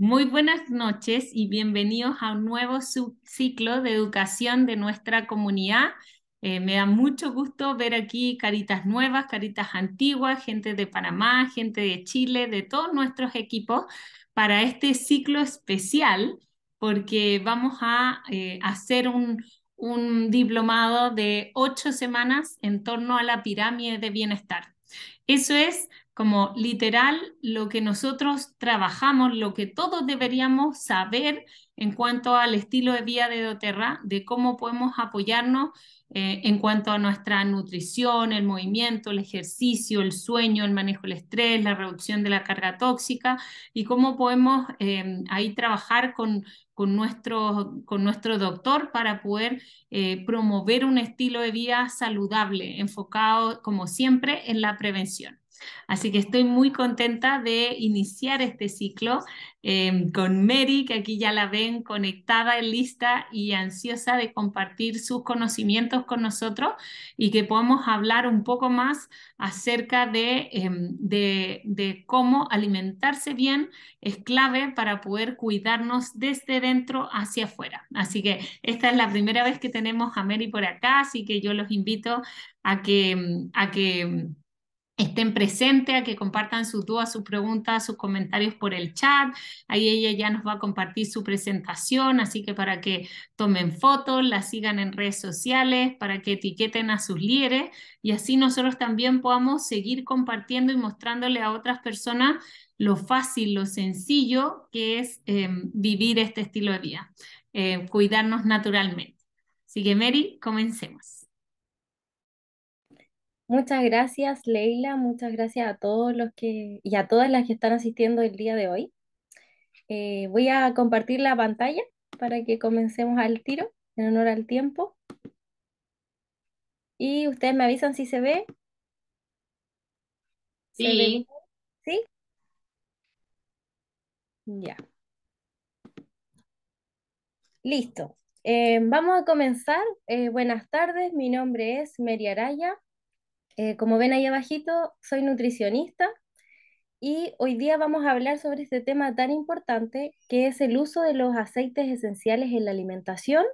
Muy buenas noches y bienvenidos a un nuevo ciclo de educación de nuestra comunidad. Eh, me da mucho gusto ver aquí caritas nuevas, caritas antiguas, gente de Panamá, gente de Chile, de todos nuestros equipos para este ciclo especial porque vamos a eh, hacer un, un diplomado de ocho semanas en torno a la pirámide de bienestar. Eso es como literal lo que nosotros trabajamos, lo que todos deberíamos saber en cuanto al estilo de vida de doTERRA, de cómo podemos apoyarnos eh, en cuanto a nuestra nutrición, el movimiento, el ejercicio, el sueño, el manejo del estrés, la reducción de la carga tóxica y cómo podemos eh, ahí trabajar con, con, nuestro, con nuestro doctor para poder eh, promover un estilo de vida saludable, enfocado como siempre en la prevención. Así que estoy muy contenta de iniciar este ciclo em, con Mary, que aquí ya la ven conectada, lista y ansiosa de compartir sus conocimientos con nosotros y que podamos hablar un poco más acerca de, em, de, de cómo alimentarse bien es clave para poder cuidarnos desde dentro hacia afuera. Así que esta es la primera vez que tenemos a Mary por acá, así que yo los invito a que, a que estén presentes, a que compartan sus dudas, sus preguntas, sus comentarios por el chat. Ahí ella ya nos va a compartir su presentación, así que para que tomen fotos, la sigan en redes sociales, para que etiqueten a sus líderes y así nosotros también podamos seguir compartiendo y mostrándole a otras personas lo fácil, lo sencillo que es em, vivir este estilo de vida, eh, cuidarnos naturalmente. Así Mary, comencemos. Muchas gracias, Leila. Muchas gracias a todos los que y a todas las que están asistiendo el día de hoy. Eh, voy a compartir la pantalla para que comencemos al tiro, en honor al tiempo. Y ustedes me avisan si se ve. Sí. ¿Sí? Ya. Listo. Eh, vamos a comenzar. Eh, buenas tardes, mi nombre es Mary Araya. Eh, como ven ahí abajito, soy nutricionista y hoy día vamos a hablar sobre este tema tan importante que es el uso de los aceites esenciales en la alimentación.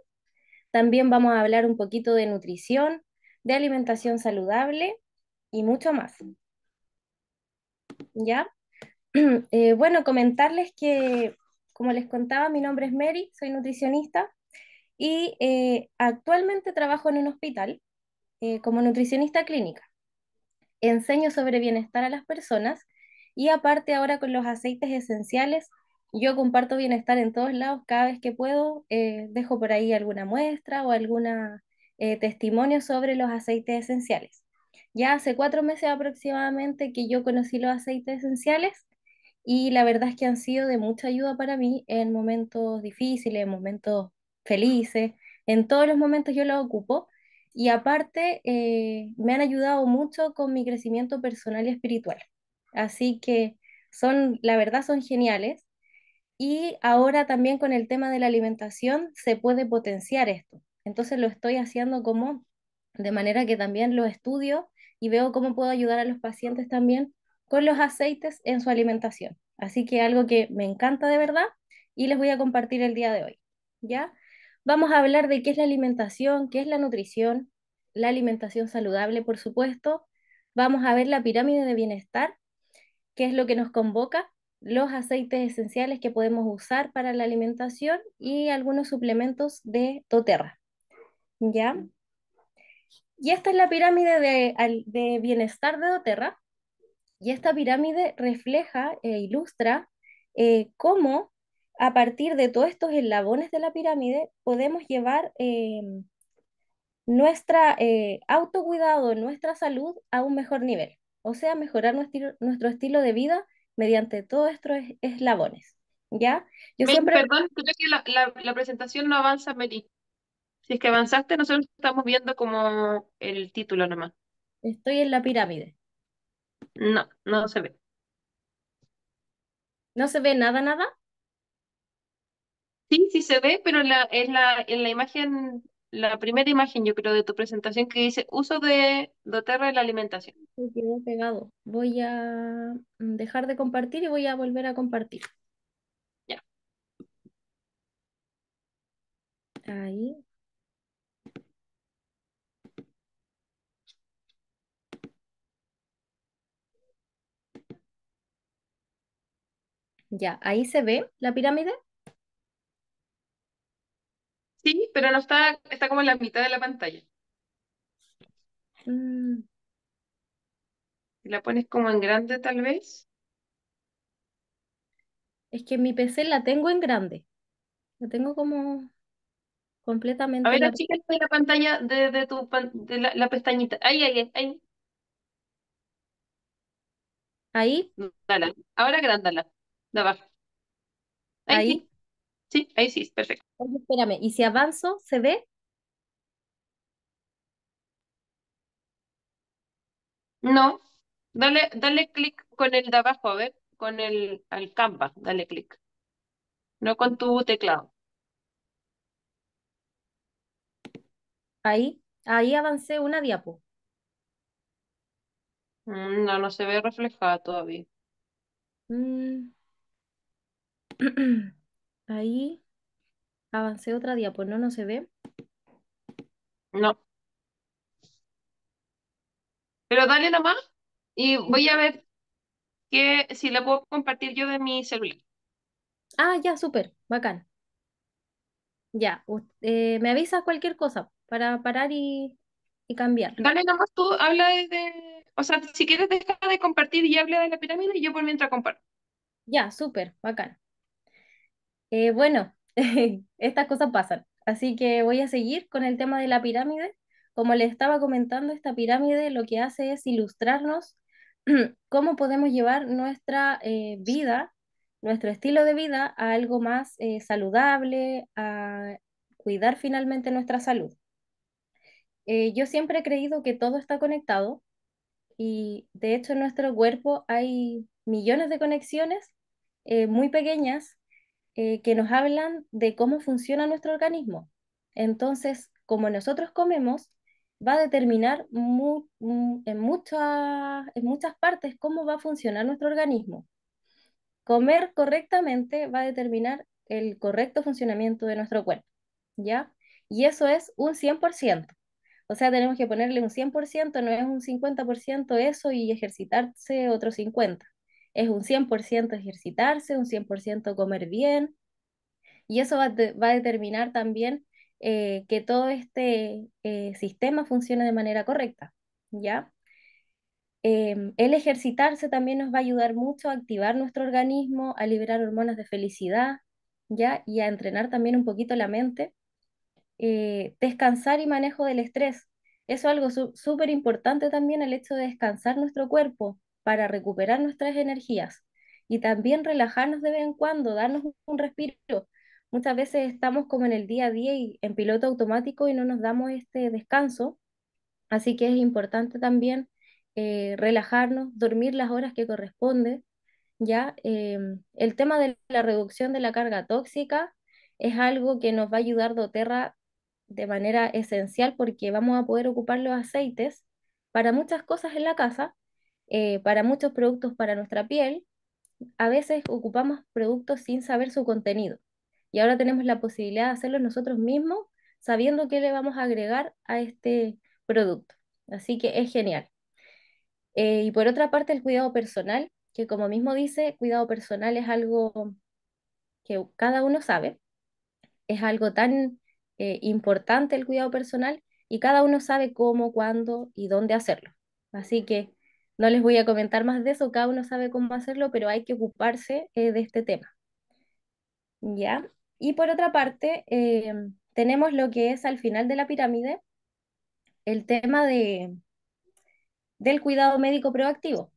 También vamos a hablar un poquito de nutrición, de alimentación saludable y mucho más. ¿Ya? Eh, bueno, comentarles que, como les contaba, mi nombre es Mary, soy nutricionista y eh, actualmente trabajo en un hospital como nutricionista clínica enseño sobre bienestar a las personas y aparte ahora con los aceites esenciales, yo comparto bienestar en todos lados, cada vez que puedo, eh, dejo por ahí alguna muestra o alguna eh, testimonio sobre los aceites esenciales. Ya hace cuatro meses aproximadamente que yo conocí los aceites esenciales y la verdad es que han sido de mucha ayuda para mí en momentos difíciles, en momentos felices, en todos los momentos yo los ocupo y aparte eh, me han ayudado mucho con mi crecimiento personal y espiritual. Así que son, la verdad, son geniales. Y ahora también con el tema de la alimentación se puede potenciar esto. Entonces lo estoy haciendo como de manera que también lo estudio y veo cómo puedo ayudar a los pacientes también con los aceites en su alimentación. Así que algo que me encanta de verdad y les voy a compartir el día de hoy. ¿Ya? Vamos a hablar de qué es la alimentación, qué es la nutrición, la alimentación saludable, por supuesto. Vamos a ver la pirámide de bienestar, qué es lo que nos convoca, los aceites esenciales que podemos usar para la alimentación y algunos suplementos de doTERRA. ¿Ya? Y esta es la pirámide de, bienestar de doTERRA. Y esta pirámide refleja e ilustra eh, cómo a partir de todos estos eslabones de la pirámide podemos llevar eh, nuestra eh, autocuidado, nuestra salud a un mejor nivel. O sea, mejorar nuestro, nuestro estilo de vida mediante todos estos eslabones. ¿Ya? Yo siempre... Perdón, creo que la, la, presentación no avanza, Meli. Si es que avanzaste, nosotros estamos viendo como el título nomás. Estoy en la pirámide. No, no se ve. ¿No se ve nada, nada? Sí, sí se ve, pero la, es la, en la imagen, la primera imagen, yo creo, de tu presentación que dice uso de doTERRA en la alimentación. Me quedó pegado. Voy a mm, dejar de compartir y voy a volver a compartir. Ya. Ahí. Ya, ahí se ve la pirámide. Sí, pero no está, está como en la mitad de la pantalla. Mm, Si la pones como en grande, tal vez. es que mi PC la tengo en grande. La tengo como A completamente ver, en la... chica de la pantalla de, de tu pan- de la, la pestañita. Ahí, ahí, ahí. Ahí, Dala. Ahora agrándala. De abajo. Ahí ahí. sí. Sí, ahí sí, perfecto. Oye, espérame, ¿y si avanzo, se ve? No. Dale, dale clic con el de abajo, a ver. Con el al Canva, dale clic. No con tu teclado. Ahí, ahí avancé una diapo. Mm, No, no se ve reflejada todavía. Mm. Ahí avancé otra diapo, ¿no? No se ve. No. Pero dale nomás y voy a ver que si la puedo compartir yo de mi celular. Ah, ya, súper, bacán. Ya, eh, me avisas cualquier cosa para parar y, y cambiar. Dale nomás tú, habla de, O sea, si quieres dejar de compartir y habla de la pirámide y yo por mientras comparto. Ya, súper, bacán. Eh, bueno, estas cosas pasan, así que voy a seguir con el tema de la pirámide. Como les estaba comentando, esta pirámide lo que hace es ilustrarnos cómo podemos llevar nuestra eh, vida, nuestro estilo de vida a algo más eh, saludable, a cuidar finalmente nuestra salud. Yo siempre he creído que todo está conectado y de hecho en nuestro cuerpo hay millones de conexiones muy pequeñas eh, que nos hablan de cómo funciona nuestro organismo. Entonces, como nosotros comemos, va a determinar mu- en, muchas, en muchas partes cómo va a funcionar nuestro organismo. Comer correctamente va a determinar el correcto funcionamiento de nuestro cuerpo, ¿ya? Y eso es un 100%. O sea, tenemos que ponerle un 100%, no es un 50% eso y ejercitarse otro 50%. Es un 100% ejercitarse, un 100% comer bien, y eso va, va a determinar también eh, que todo este eh, sistema funcione de manera correcta, ¿ya? Em, el ejercitarse también nos va a ayudar mucho a activar nuestro organismo, a liberar hormonas de felicidad, ¿ya? Y a entrenar también un poquito la mente. Eh, descansar y manejo del estrés. Eso es algo súper importante también, el hecho de descansar nuestro cuerpo para recuperar nuestras energías y también relajarnos de vez en cuando, darnos un respiro. Muchas veces estamos como en el día a día y en piloto automático y no nos damos este descanso, así que es importante también eh, relajarnos, dormir las horas que corresponde, ¿ya? Em, el tema de la reducción de la carga tóxica es algo que nos va a ayudar doTERRA de manera esencial porque vamos a poder ocupar los aceites para muchas cosas en la casa, eh, para muchos productos para nuestra piel. A veces ocupamos productos sin saber su contenido y ahora tenemos la posibilidad de hacerlo nosotros mismos sabiendo qué le vamos a agregar a este producto. Así que es genial. Eh, y por otra parte, el cuidado personal, que como mismo dice, cuidado personal es algo que cada uno sabe, es algo tan eh, importante el cuidado personal y cada uno sabe cómo, cuándo y dónde hacerlo. Así que no les voy a comentar más de eso, cada uno sabe cómo hacerlo, pero hay que ocuparse eh, de este tema. ¿Ya? Y por otra parte, eh, tenemos lo que es al final de la pirámide, el tema de, del cuidado médico proactivo.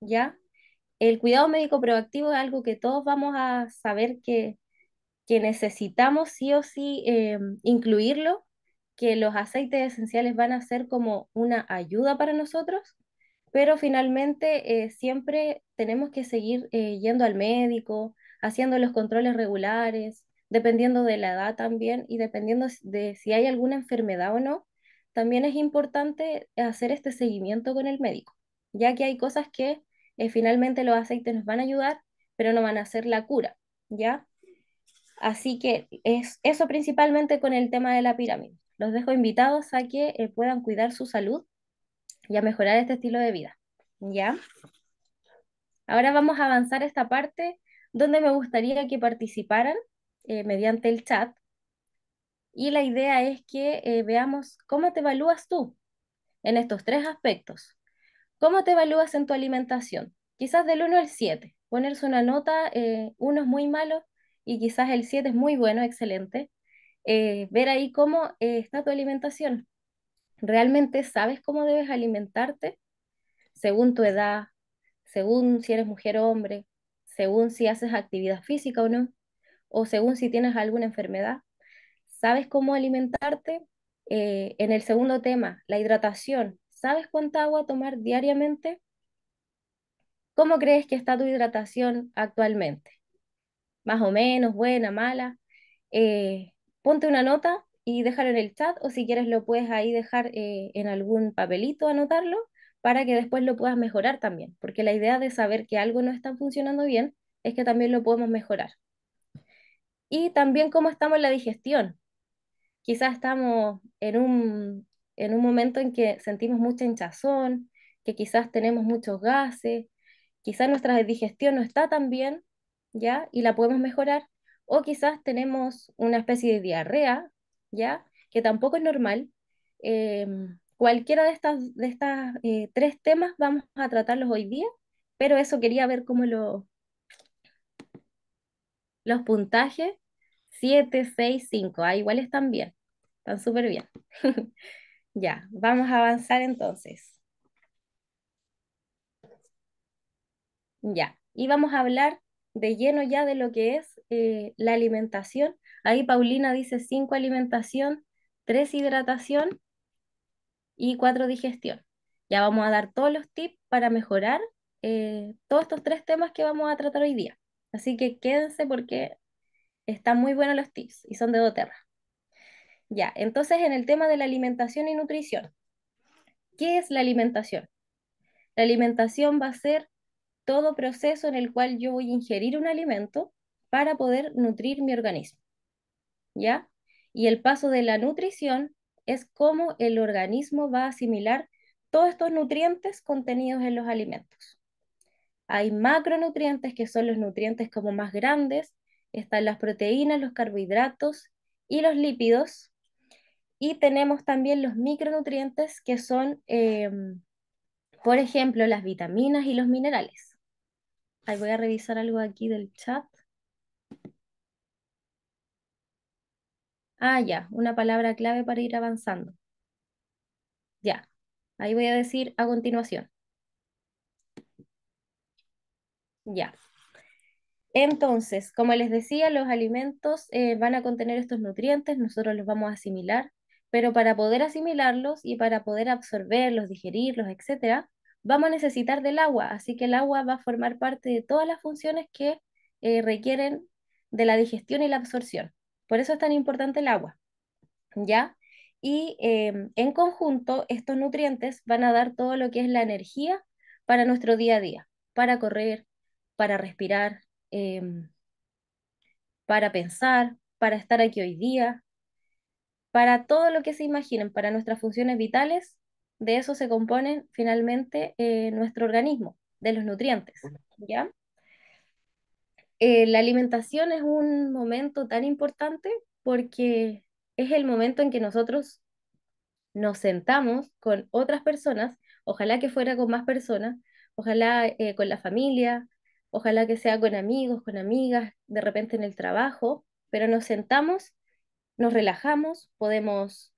¿Ya? El cuidado médico proactivo es algo que todos vamos a saber que, que necesitamos sí o sí eh, incluirlo, que los aceites esenciales van a ser como una ayuda para nosotros, pero finalmente eh, siempre tenemos que seguir eh, yendo al médico, haciendo los controles regulares, dependiendo de la edad también y dependiendo de si hay alguna enfermedad o no, también es importante hacer este seguimiento con el médico, ya que hay cosas que eh, finalmente los aceites nos van a ayudar, pero no van a ser la cura, ¿ya? Así que es eso principalmente con el tema de la pirámide. Los dejo invitados a que eh, puedan cuidar su salud y a mejorar este estilo de vida. ¿Ya? Ahora vamos a avanzar esta parte donde me gustaría que participaran eh, mediante el chat. Y la idea es que eh, veamos cómo te evalúas tú en estos tres aspectos. ¿Cómo te evalúas en tu alimentación? Quizás del 1 al 7. Ponerse una nota, eh, 1 es muy malo y quizás el 7 es muy bueno, excelente. Eh, ver ahí cómo está tu alimentación. ¿Realmente sabes cómo debes alimentarte? Según tu edad, según si eres mujer o hombre, según si haces actividad física o no, o según si tienes alguna enfermedad. ¿Sabes cómo alimentarte? Eh, en el segundo tema, la hidratación. ¿Sabes cuánta agua tomar diariamente? ¿Cómo crees que está tu hidratación actualmente? ¿Más o menos, buena, mala? Eh, ponte una nota y déjalo en el chat o si quieres lo puedes ahí dejar eh, en algún papelito, anotarlo, para que después lo puedas mejorar también, porque la idea de saber que algo no está funcionando bien es que también lo podemos mejorar. Y también cómo estamos en la digestión. Quizás estamos en un, en un momento en que sentimos mucha hinchazón, que quizás tenemos muchos gases, quizás nuestra digestión no está tan bien, ¿ya? Y la podemos mejorar. O quizás tenemos una especie de diarrea, ¿ya? Que tampoco es normal. Em, cualquiera de estas, de estas eh, tres temas vamos a tratarlos hoy día, pero eso quería ver cómo lo, los puntajes, 7, 6, 5, ah, igual están bien, están súper bien. ya, vamos a avanzar entonces. Ya, y vamos a hablar de lleno ya de lo que es eh, la alimentación. Ahí Paulina dice 5 alimentación, 3 hidratación y 4 digestión. Ya vamos a dar todos los tips para mejorar eh, todos estos tres temas que vamos a tratar hoy día. Así que quédense porque están muy buenos los tips y son de doTERRA. Ya, entonces en el tema de la alimentación y nutrición, ¿qué es la alimentación? La alimentación va a ser todo proceso en el cual yo voy a ingerir un alimento para poder nutrir mi organismo. ¿Ya? Y el paso de la nutrición es cómo el organismo va a asimilar todos estos nutrientes contenidos en los alimentos. Hay macronutrientes que son los nutrientes como más grandes, están las proteínas, los carbohidratos y los lípidos. Y tenemos también los micronutrientes que son, em, por ejemplo, las vitaminas y los minerales. Ahí voy a revisar algo aquí del chat. Ah, ya, una palabra clave para ir avanzando. Ya, ahí voy a decir a continuación. Ya. Entonces, como les decía, los alimentos eh, van a contener estos nutrientes, nosotros los vamos a asimilar, pero para poder asimilarlos y para poder absorberlos, digerirlos, etcétera, vamos a necesitar del agua, así que el agua va a formar parte de todas las funciones que eh, requieren de la digestión y la absorción. Por eso es tan importante el agua, ¿ya? Y em, en conjunto, estos nutrientes van a dar todo lo que es la energía para nuestro día a día, para correr, para respirar, em, para pensar, para estar aquí hoy día, para todo lo que se imaginen, para nuestras funciones vitales, de eso se compone finalmente eh, nuestro organismo, de los nutrientes, ¿ya? Eh, la alimentación es un momento tan importante porque es el momento en que nosotros nos sentamos con otras personas, ojalá que fuera con más personas, ojalá eh, con la familia, ojalá que sea con amigos, con amigas, de repente en el trabajo, pero nos sentamos, nos relajamos, podemos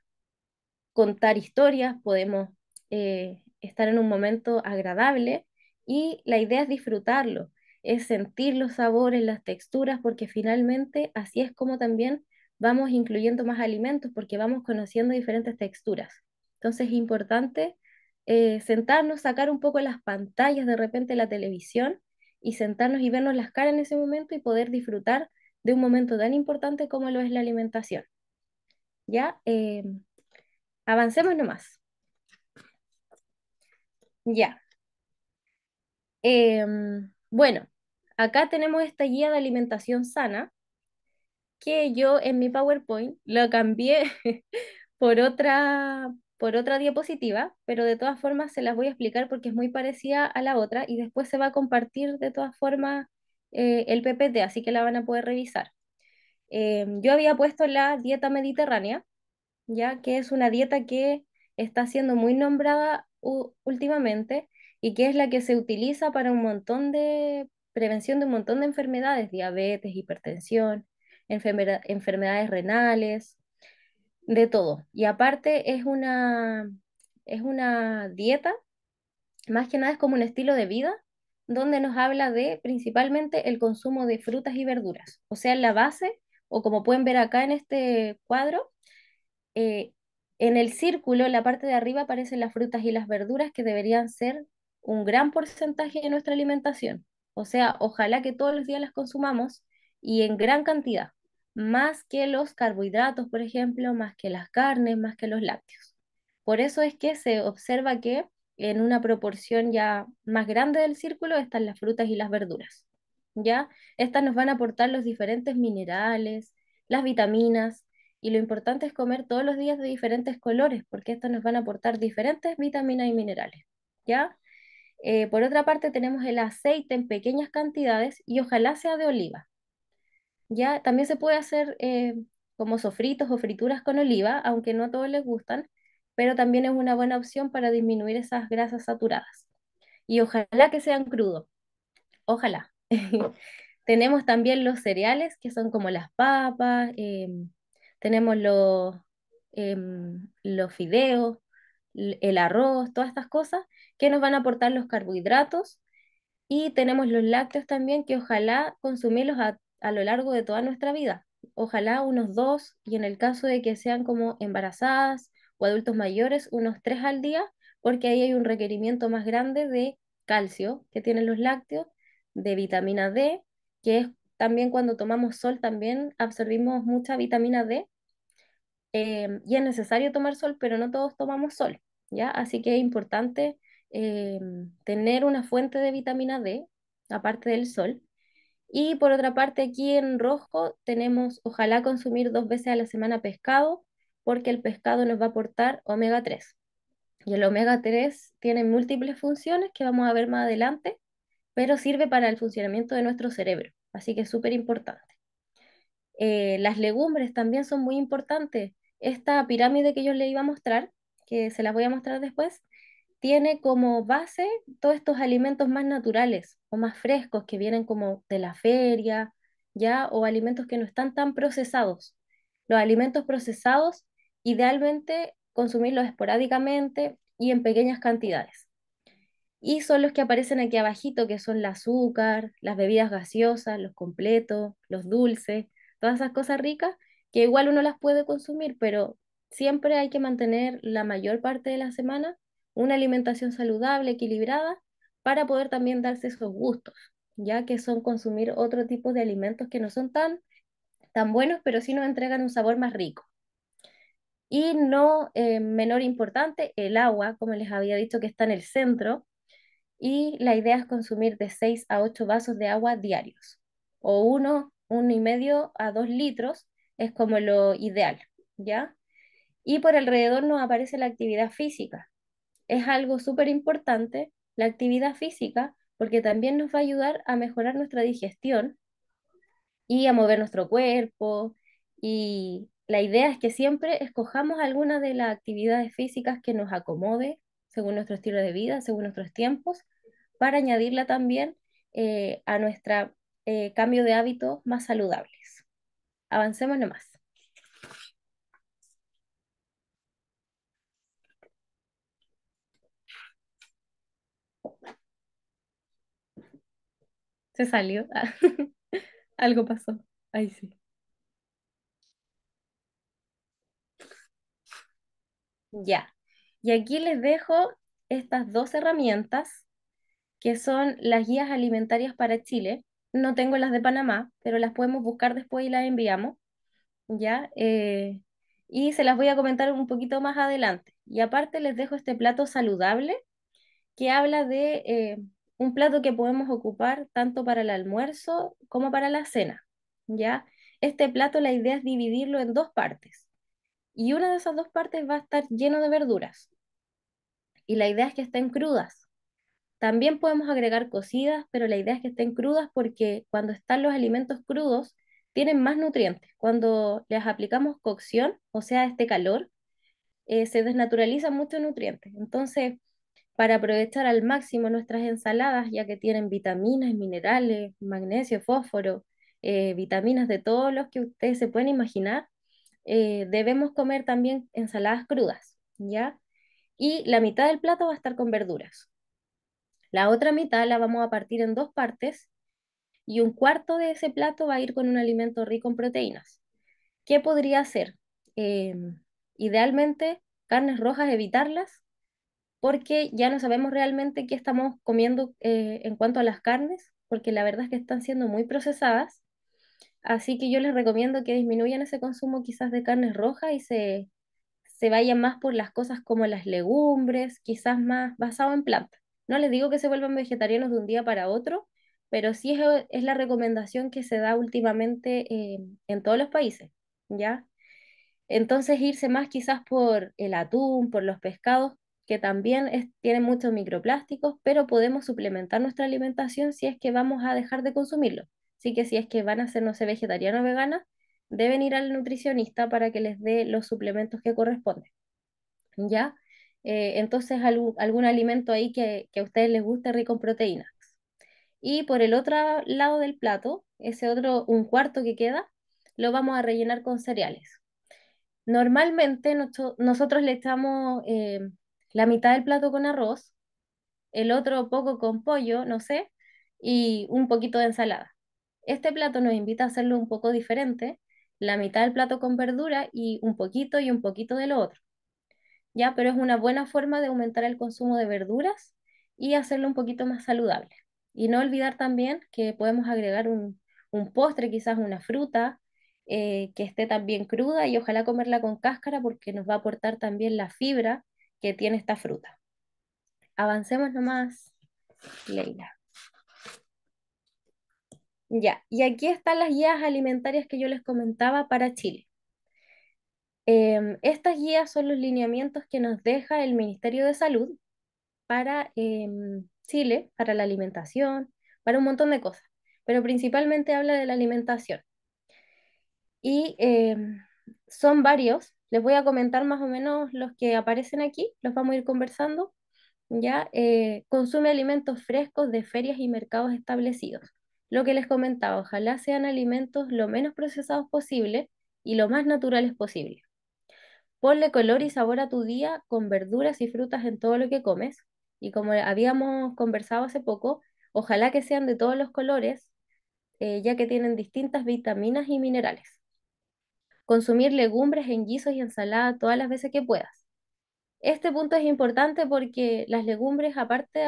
contar historias, podemos eh, estar en un momento agradable y la idea es disfrutarlo, es sentir los sabores, las texturas, porque finalmente así es como también vamos incluyendo más alimentos, porque vamos conociendo diferentes texturas. Entonces es importante eh, sentarnos, sacar un poco las pantallas de repente la televisión y sentarnos y vernos las caras en ese momento y poder disfrutar de un momento tan importante como lo es la alimentación. ¿Ya? Eh, Avancemos nomás. Ya. Em, bueno, acá tenemos esta guía de alimentación sana que yo en mi PowerPoint lo cambié por otra, por otra diapositiva, pero de todas formas se las voy a explicar porque es muy parecida a la otra y después se va a compartir de todas formas eh, el PPT, así que la van a poder revisar. Eh, yo había puesto la dieta mediterránea, ya que es una dieta que está siendo muy nombrada últimamente y que es la que se utiliza para un montón de prevención de un montón de enfermedades, diabetes, hipertensión, enfermedades renales, de todo. Y aparte es una, es una dieta, más que nada es como un estilo de vida, donde nos habla de principalmente el consumo de frutas y verduras. O sea, la base, o como pueden ver acá en este cuadro, eh, en el círculo, la parte de arriba aparecen las frutas y las verduras que deberían ser un gran porcentaje de nuestra alimentación. O sea, ojalá que todos los días las consumamos y en gran cantidad, más que los carbohidratos, por ejemplo, más que las carnes, más que los lácteos. Por eso es que se observa que en una proporción ya más grande del círculo están las frutas y las verduras. ¿Ya? Estas nos van a aportar los diferentes minerales, las vitaminas, y lo importante es comer todos los días de diferentes colores, porque estas nos van a aportar diferentes vitaminas y minerales. ¿Ya? Eh, por otra parte, tenemos el aceite en pequeñas cantidades y ojalá sea de oliva. Ya también se puede hacer eh, como sofritos o frituras con oliva, aunque no a todos les gustan, pero también es una buena opción para disminuir esas grasas saturadas. Y ojalá que sean crudos. Ojalá. tenemos también los cereales, que son como las papas, em, tenemos los, em, los fideos, el arroz, todas estas cosas que nos van a aportar los carbohidratos. Y tenemos los lácteos también, que ojalá consumirlos a, a lo largo de toda nuestra vida. Ojalá unos dos, y en el caso de que sean como embarazadas o adultos mayores, unos tres al día, porque ahí hay un requerimiento más grande de calcio que tienen los lácteos, de vitamina D, que es también cuando tomamos sol, también absorbimos mucha vitamina D Em, y es necesario tomar sol, pero no todos tomamos sol, ¿ya? Así que es importante em, tener una fuente de vitamina D, aparte del sol. Y por otra parte, aquí en rojo tenemos, ojalá consumir dos veces a la semana pescado, porque el pescado nos va a aportar omega 3. Y el omega 3 tiene múltiples funciones que vamos a ver más adelante, pero sirve para el funcionamiento de nuestro cerebro, así que es súper importante. Eh, las legumbres también son muy importantes esta pirámide que yo le iba a mostrar, que se la voy a mostrar después, tiene como base todos estos alimentos más naturales o más frescos que vienen como de la feria, ya, o alimentos que no están tan procesados. Los alimentos procesados, idealmente consumirlos esporádicamente y en pequeñas cantidades. Y son los que aparecen aquí abajito, que son el azúcar, las bebidas gaseosas, los completos, los dulces, todas esas cosas ricas que igual uno las puede consumir, pero siempre hay que mantener la mayor parte de la semana una alimentación saludable, equilibrada, para poder también darse esos gustos, ya que son consumir otro tipo de alimentos que no son tan, tan buenos, pero sí nos entregan un sabor más rico. Y no eh, menor importante, el agua, como les había dicho, que está en el centro, y la idea es consumir de 6 a 8 vasos de agua diarios, o uno, uno y medio a 2 litros, es como lo ideal, ¿ya? Y por alrededor nos aparece la actividad física. Es algo súper importante la actividad física porque también nos va a ayudar a mejorar nuestra digestión y a mover nuestro cuerpo. Y la idea es que siempre escojamos alguna de las actividades físicas que nos acomode según nuestro estilo de vida, según nuestros tiempos, para añadirla también eh, a nuestro eh, cambio de hábitos más saludables. Avancemos nomás. Se salió. Algo pasó. Ahí sí. Ya. Y aquí les dejo estas dos herramientas que son las guías alimentarias para Chile. No tengo las de Panamá, pero las podemos buscar después y las enviamos, ¿ya? Eh, y se las voy a comentar un poquito más adelante. Y aparte les dejo este plato saludable que habla de eh, un plato que podemos ocupar tanto para el almuerzo como para la cena, ¿ya? Este plato la idea es dividirlo en dos partes y una de esas dos partes va a estar lleno de verduras y la idea es que estén crudas. También podemos agregar cocidas, pero la idea es que estén crudas porque cuando están los alimentos crudos tienen más nutrientes. Cuando les aplicamos cocción, o sea, este calor, eh, se desnaturalizan muchos nutrientes. Entonces, para aprovechar al máximo nuestras ensaladas, ya que tienen vitaminas, minerales, magnesio, fósforo, eh, vitaminas de todos los que ustedes se pueden imaginar, eh, debemos comer también ensaladas crudas, ¿ya? Y la mitad del plato va a estar con verduras. La otra mitad la vamos a partir en dos partes y un cuarto de ese plato va a ir con un alimento rico en proteínas. ¿Qué podría ser? Em, idealmente, carnes rojas, evitarlas, porque ya no sabemos realmente qué estamos comiendo eh, en cuanto a las carnes, porque la verdad es que están siendo muy procesadas. Así que yo les recomiendo que disminuyan ese consumo quizás de carnes rojas y se, se vayan más por las cosas como las legumbres, quizás más basado en plantas. No les digo que se vuelvan vegetarianos de un día para otro, pero sí es, la recomendación que se da últimamente eh, en todos los países, ¿ya? Entonces irse más quizás por el atún, por los pescados, que también tienen muchos microplásticos, pero podemos suplementar nuestra alimentación si es que vamos a dejar de consumirlo. Así que si es que van a ser, no sé, vegetariano o vegana, deben ir al nutricionista para que les dé los suplementos que corresponden. ¿Ya? Eh, entonces, algún, algún, alimento ahí que, que, a ustedes les guste rico en proteínas. Y por el otro lado del plato, ese otro, un cuarto que queda, lo vamos a rellenar con cereales. Normalmente nosotros le echamos eh, la mitad del plato con arroz, el otro poco con pollo, no sé, y un poquito de ensalada. Este plato nos invita a hacerlo un poco diferente, la mitad del plato con verdura y un poquito y un poquito de lo otro. Ya, pero es una buena forma de aumentar el consumo de verduras y hacerlo un poquito más saludable. Y no olvidar también que podemos agregar un, postre, quizás una fruta, eh, que esté también cruda y ojalá comerla con cáscara porque nos va a aportar también la fibra que tiene esta fruta. Avancemos nomás, Leila. Ya, y aquí están las guías alimentarias que yo les comentaba para Chile. Em, estas guías son los lineamientos que nos deja el Ministerio de Salud para em, Chile, para la alimentación, para un montón de cosas, pero principalmente habla de la alimentación. Y em, son varios, les voy a comentar más o menos los que aparecen aquí, los vamos a ir conversando. Ya, eh, consume alimentos frescos de ferias y mercados establecidos. Lo que les comentaba, ojalá sean alimentos lo menos procesados posible y lo más naturales posible. Ponle color y sabor a tu día con verduras y frutas en todo lo que comes. Y como habíamos conversado hace poco, ojalá que sean de todos los colores, eh, ya que tienen distintas vitaminas y minerales. Consumir legumbres en guisos y ensalada todas las veces que puedas. Este punto es importante porque las legumbres, aparte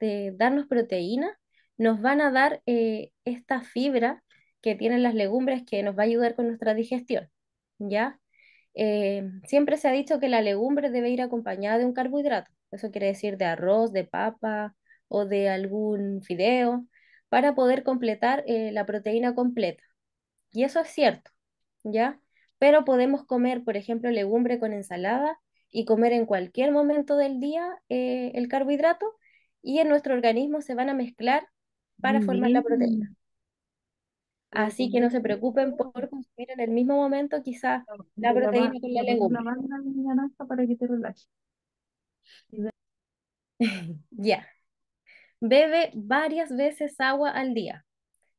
de darnos proteína, nos van a dar eh, esta fibra que tienen las legumbres que nos va a ayudar con nuestra digestión, ¿ya? Eh, siempre se ha dicho que la legumbre debe ir acompañada de un carbohidrato, eso quiere decir de arroz, de papa o de algún fideo, para poder completar eh, la proteína completa. Y eso es cierto, ¿ya? pero podemos comer, por ejemplo, legumbre con ensalada y comer en cualquier momento del día eh, el carbohidrato y en nuestro organismo se van a mezclar para formar la proteína. Así que no se preocupen por consumir en el mismo momento quizás la proteína con la legumbre. para que te ya. Bebe varias veces agua al día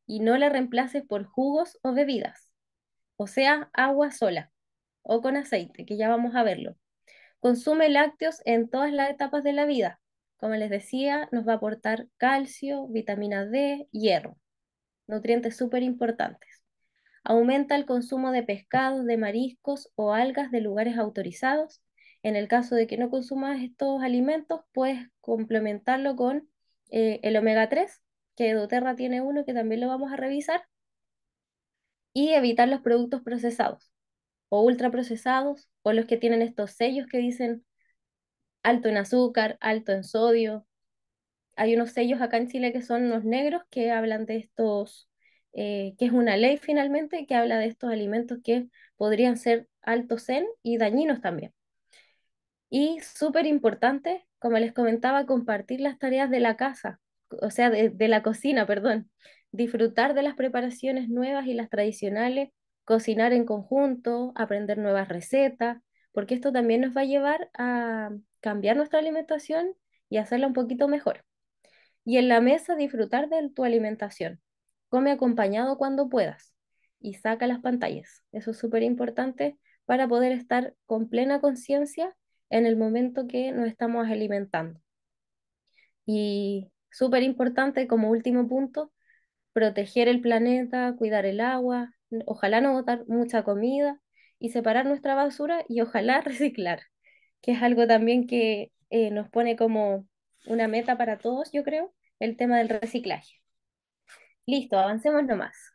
y no la reemplaces por jugos o bebidas o sea, agua sola o con aceite, que ya vamos a verlo. Consume lácteos en todas las etapas de la vida. Como les decía, nos va a aportar calcio, vitamina D, hierro, nutrientes súper importantes. Aumenta el consumo de pescados, de mariscos o algas de lugares autorizados. En el caso de que no consumas estos alimentos, puedes complementarlo con eh, el omega 3, que doTERRA tiene uno que también lo vamos a revisar, y evitar los productos procesados o ultraprocesados o los que tienen estos sellos que dicen alto en azúcar, alto en sodio. Hay unos sellos acá en Chile que son los negros que hablan de estos eh, que es una ley finalmente que habla de estos alimentos que podrían ser altos en y dañinos también. Y súper importante, como les comentaba, compartir las tareas de la casa, o sea, de, de la cocina, perdón. Disfrutar de las preparaciones nuevas y las tradicionales, cocinar en conjunto, aprender nuevas recetas, porque esto también nos va a llevar a cambiar nuestra alimentación y hacerla un poquito mejor. Y en la mesa disfrutar de tu alimentación. Come acompañado cuando puedas y saca las pantallas. Eso es súper importante para poder estar con plena conciencia en el momento que nos estamos alimentando. Y súper importante como último punto, proteger el planeta, cuidar el agua, ojalá no botar mucha comida y separar nuestra basura y ojalá reciclar, que es algo también que eh, nos pone como una meta para todos, yo creo, el tema del reciclaje. Listo, avancemos nomás.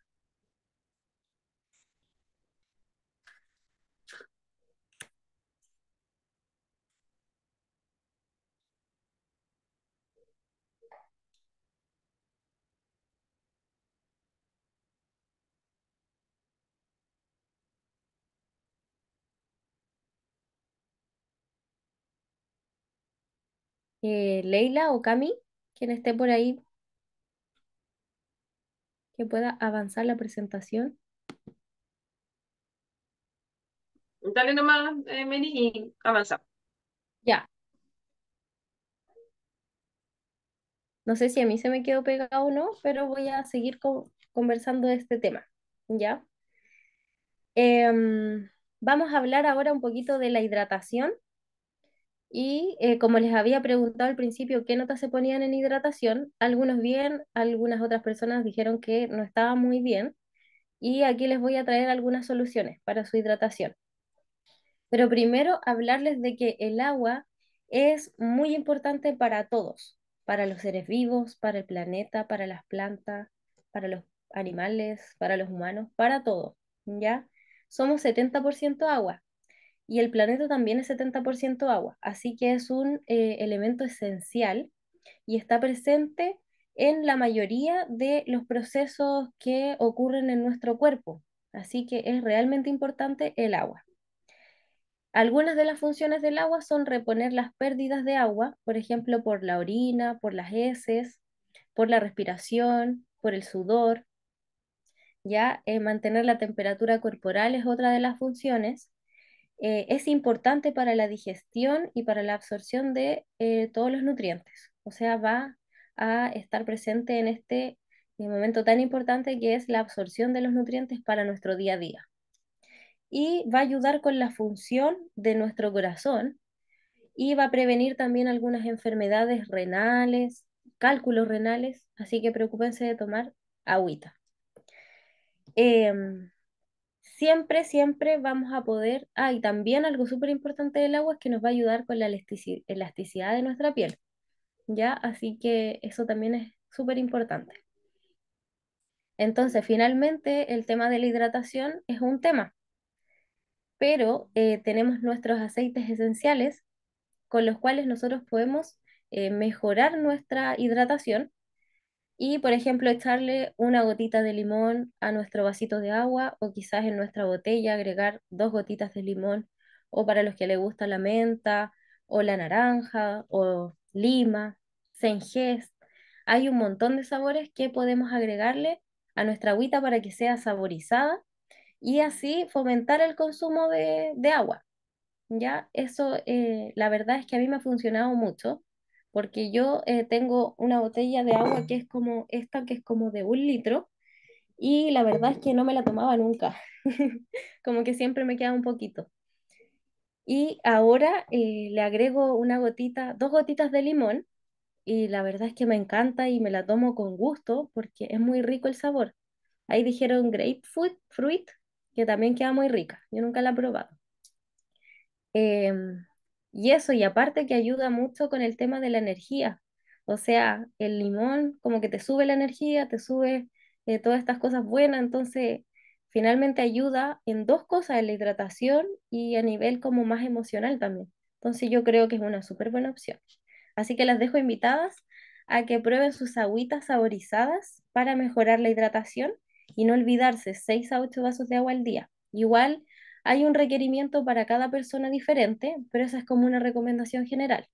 Eh, Leila o Cami, quien esté por ahí, que pueda avanzar la presentación. Dale nomás, eh, Meli, y avanza. Ya. No sé si a mí se me quedó pegado o no, pero voy a seguir co- conversando de este tema. ¿Ya? Em, vamos a hablar ahora un poquito de la hidratación y eh, como les había preguntado al principio qué notas se ponían en hidratación, algunos bien, algunas otras personas dijeron que no estaba muy bien y aquí les voy a traer algunas soluciones para su hidratación. Pero primero hablarles de que el agua es muy importante para todos, para los seres vivos, para el planeta, para las plantas, para los animales, para los humanos, para todo, ¿ya? Somos 70% agua y el planeta también es 70% agua, así que es un eh, elemento esencial y está presente en la mayoría de los procesos que ocurren en nuestro cuerpo, así que es realmente importante el agua. Algunas de las funciones del agua son reponer las pérdidas de agua, por ejemplo, por la orina, por las heces, por la respiración, por el sudor. Ya eh, mantener la temperatura corporal es otra de las funciones. Eh, es importante para la digestión y para la absorción de eh, todos los nutrientes. O sea, va a estar presente en este momento tan importante que es la absorción de los nutrientes para nuestro día a día y va a ayudar con la función de nuestro corazón y va a prevenir también algunas enfermedades renales, cálculos renales, así que preocúpense de tomar agüita. Em, siempre, siempre vamos a poder, ah, y también algo súper importante del agua es que nos va a ayudar con la elastici- elasticidad de nuestra piel, ¿ya? Así que eso también es súper importante. Entonces, finalmente, el tema de la hidratación es un tema pero eh, tenemos nuestros aceites esenciales con los cuales nosotros podemos eh, mejorar nuestra hidratación y, por ejemplo, echarle una gotita de limón a nuestro vasito de agua o quizás en nuestra botella agregar dos gotitas de limón o para los que les gusta la menta o la naranja o lima, senjés. Hay un montón de sabores que podemos agregarle a nuestra agüita para que sea saborizada y así fomentar el consumo de, de agua. ¿ya? Eso, eh, la verdad es que a mí me ha funcionado mucho, porque yo eh, tengo una botella de agua que es como esta, que es como de un litro, y la verdad es que no me la tomaba nunca, como que siempre me queda un poquito. Y ahora eh, le agrego una gotita, dos gotitas de limón, y la verdad es que me encanta y me la tomo con gusto porque es muy rico el sabor. Ahí dijeron grapefruit, fruit, que también queda muy rica. Yo nunca la he probado. Em, y eso, y aparte que ayuda mucho con el tema de la energía. O sea, el limón como que te sube la energía, te sube eh, todas estas cosas buenas, entonces finalmente ayuda en dos cosas, en la hidratación y a nivel como más emocional también. Entonces yo creo que es una súper buena opción. Así que las dejo invitadas a que prueben sus agüitas saborizadas para mejorar la hidratación y no olvidarse 6 a 8 vasos de agua al día. Igual hay un requerimiento para cada persona diferente, pero esa es como una recomendación general.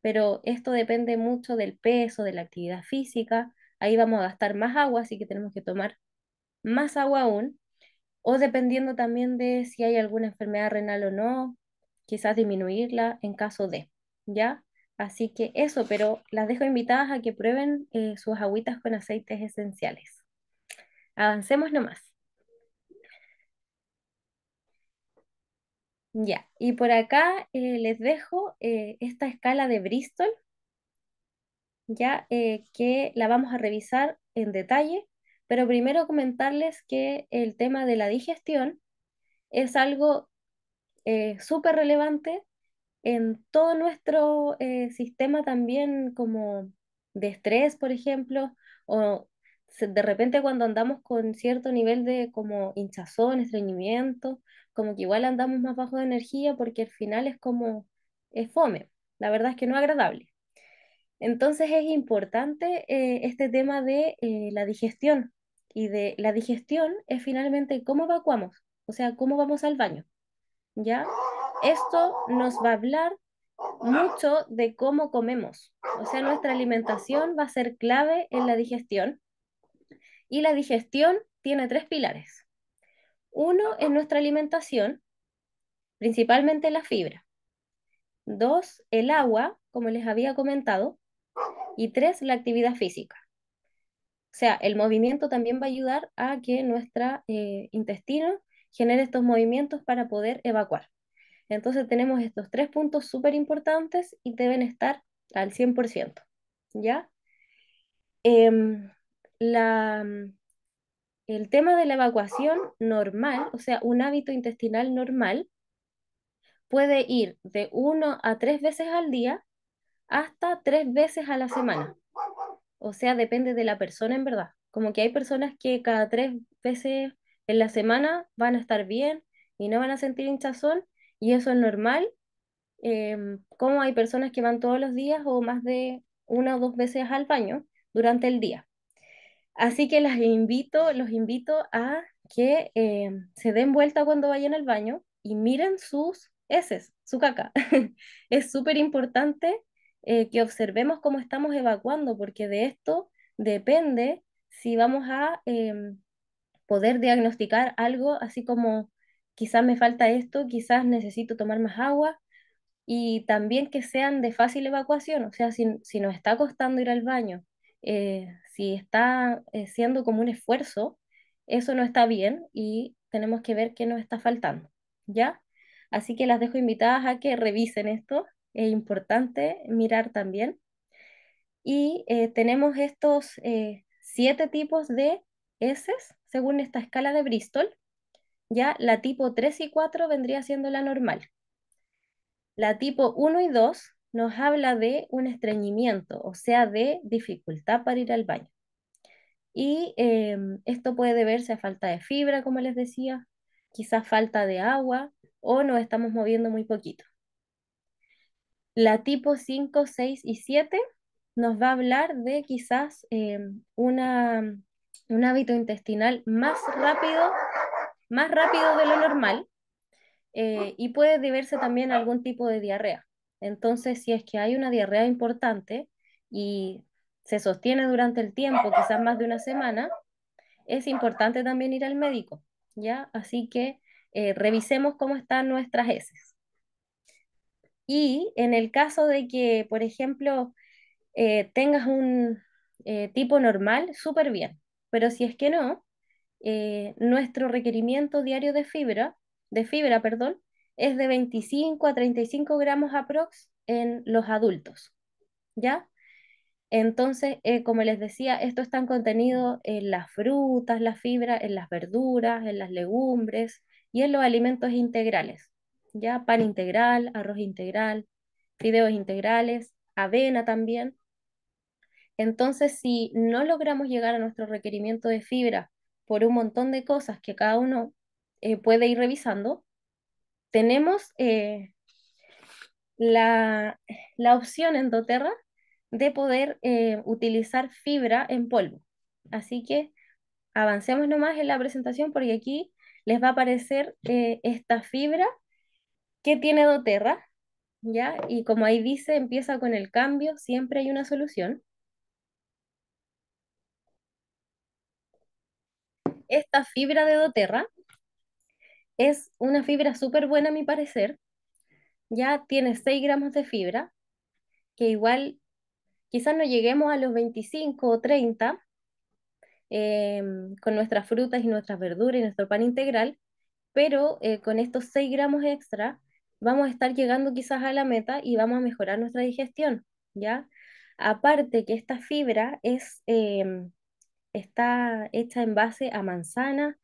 Pero esto depende mucho del peso, de la actividad física. Ahí vamos a gastar más agua, así que tenemos que tomar más agua aún. O dependiendo también de si hay alguna enfermedad renal o no, quizás disminuirla en caso de, ¿ya? Así que eso, pero las dejo invitadas a que prueben eh, sus agüitas con aceites esenciales. Avancemos nomás. Ya, y por acá eh, les dejo eh, esta escala de Bristol, ya que la vamos a revisar en detalle, pero primero comentarles que el tema de la digestión es algo súper relevante en todo nuestro eh, sistema también como de estrés, por ejemplo, o de repente cuando andamos con cierto nivel de como hinchazón, estreñimiento, como que igual andamos más bajo de energía porque al final es como es fome, la verdad es que no es agradable. Entonces es importante eh, este tema de eh, la digestión y de la digestión es finalmente cómo evacuamos, o sea, cómo vamos al baño, ¿ya? Esto nos va a hablar mucho de cómo comemos. O sea, nuestra alimentación va a ser clave en la digestión. Y la digestión tiene tres pilares. Uno es nuestra alimentación, principalmente la fibra. Dos, el agua, como les había comentado. Y tres, la actividad física. O sea, el movimiento también va a ayudar a que nuestro eh, intestino genere estos movimientos para poder evacuar. Entonces tenemos estos tres puntos súper importantes y deben estar al 100%, ¿ya? Em, la, el tema de la evacuación normal, o sea, un hábito intestinal normal, puede ir de uno a tres veces al día hasta tres veces a la semana. O sea, depende de la persona en verdad. Como que hay personas que cada tres veces en la semana van a estar bien y no van a sentir hinchazón, y eso es normal, em, como hay personas que van todos los días o más de una o dos veces al baño durante el día. Así que las invito, los invito a que em, se den vuelta cuando vayan al baño y miren sus heces, su caca. es súper importante eh, que observemos cómo estamos evacuando, porque de esto depende si vamos a em, poder diagnosticar algo así como quizás me falta esto, quizás necesito tomar más agua y también que sean de fácil evacuación, o sea, si, nos está costando ir al baño, eh, si está eh, siendo como un esfuerzo, eso no está bien y tenemos que ver qué nos está faltando, ¿ya? Así que las dejo invitadas a que revisen esto, es importante mirar también. Y eh, tenemos estos siete tipos de S según esta escala de Bristol, ya la tipo 3 y 4 vendría siendo la normal. La tipo 1 y 2 nos habla de un estreñimiento, o sea, de dificultad para ir al baño. Y em, esto puede deberse a falta de fibra, como les decía, quizás falta de agua o nos estamos moviendo muy poquito. La tipo 5, 6 y 7 nos va a hablar de quizás em, una, un hábito intestinal más rápido más rápido de lo normal eh, y puede deberse también a algún tipo de diarrea. Entonces, si es que hay una diarrea importante y se sostiene durante el tiempo, quizás más de una semana, es importante también ir al médico, ¿ya? Así que eh, revisemos cómo están nuestras heces. Y en el caso de que, por ejemplo, eh, tengas un tipo normal, súper bien, pero si es que no, eh, nuestro requerimiento diario de fibra, de fibra, perdón, es de 25 a 35 gramos aprox en los adultos, ¿ya? Entonces, eh, como les decía, esto está contenido en las frutas, la fibra, en las verduras, en las legumbres y en los alimentos integrales, ¿ya? Pan integral, arroz integral, fideos integrales, avena también. Entonces, si no logramos llegar a nuestro requerimiento de fibra por un montón de cosas que cada uno eh, puede ir revisando, tenemos eh, la, opción en de poder eh, utilizar fibra en polvo. Así que avancemos nomás en la presentación porque aquí les va a aparecer eh, esta fibra que tiene doTERRA, ¿ya? Y como ahí dice, empieza con el cambio, siempre hay una solución. Esta fibra de doTERRA es una fibra súper buena a mi parecer, ya tiene 6 gramos de fibra, que igual quizás no lleguemos a los 25 o 30 em, con nuestras frutas y nuestras verduras y nuestro pan integral, pero eh, con estos 6 gramos extra vamos a estar llegando quizás a la meta y vamos a mejorar nuestra digestión, ¿ya? Aparte que esta fibra es, em, está hecha en base a manzana,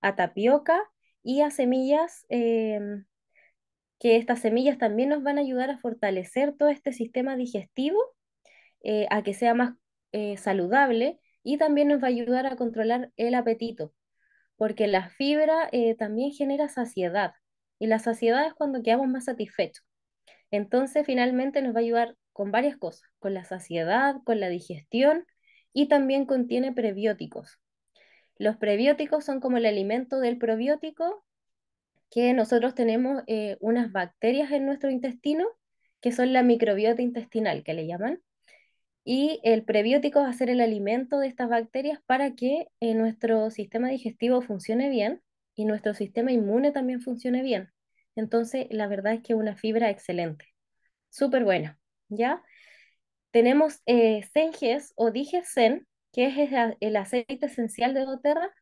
a tapioca y a semillas, em, que estas semillas también nos van a ayudar a fortalecer todo este sistema digestivo, eh, a que sea más eh, saludable y también nos va a ayudar a controlar el apetito, porque la fibra eh, también genera saciedad y la saciedad es cuando quedamos más satisfechos. Entonces, finalmente nos va a ayudar con varias cosas, con la saciedad, con la digestión y también contiene prebióticos. Los prebióticos son como el alimento del probiótico, que nosotros tenemos eh, unas bacterias en nuestro intestino, que son la microbiota intestinal, que le llaman, y el prebiótico va a ser el alimento de estas bacterias para que eh, nuestro sistema digestivo funcione bien y nuestro sistema inmune también funcione bien. Entonces, la verdad es que una fibra excelente, súper buena, ¿ya? Tenemos eh, Senges o Digesen, que es el aceite esencial de doTERRA,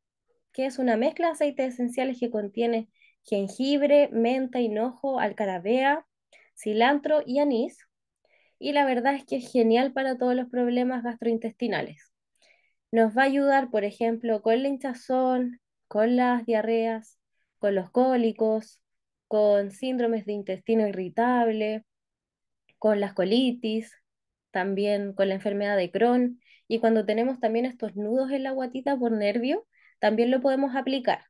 que es una mezcla de aceites esenciales que contiene jengibre, menta, hinojo, alcarabea, cilantro y anís. Y la verdad es que es genial para todos los problemas gastrointestinales. Nos va a ayudar, por ejemplo, con la hinchazón, con las diarreas, con los cólicos, con síndromes de intestino irritable, con las colitis, también con la enfermedad de Crohn. Y cuando tenemos también estos nudos en la guatita por nervio, también lo podemos aplicar.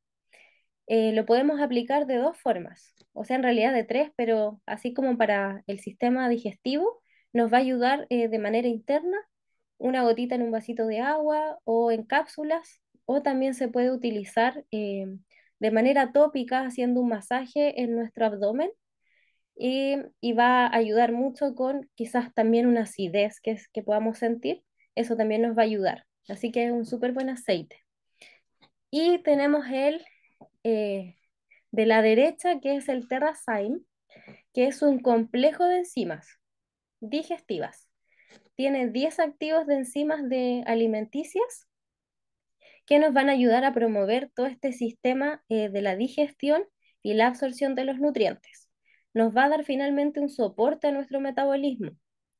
Eh, lo podemos aplicar de dos formas, o sea, en realidad de tres, pero así como para el sistema digestivo, nos va a ayudar eh, de manera interna, una gotita en un vasito de agua o en cápsulas, o también se puede utilizar eh, de manera tópica haciendo un masaje en nuestro abdomen y, va a ayudar mucho con quizás también una acidez que, es, que podamos sentir, eso también nos va a ayudar. Así que es un súper buen aceite. Y tenemos el eh, de la derecha, que es el Terrazyme, que es un complejo de enzimas digestivas. Tiene 10 activos de enzimas de alimenticias que nos van a ayudar a promover todo este sistema eh, de la digestión y la absorción de los nutrientes. Nos va a dar finalmente un soporte a nuestro metabolismo.